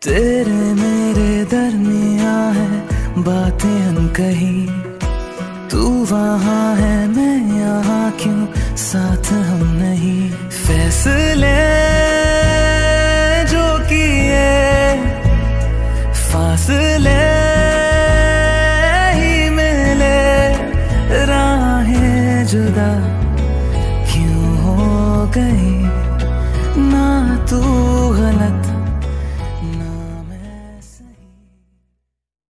तेरे मेरे दरमिया है, बातें अनकही तू वहाँ है, मैं यहाँ क्यों? साथ हम नहीं। फैसले जो किए, फासले ही मिले। राहें जुदा क्यों हो गई? ना तू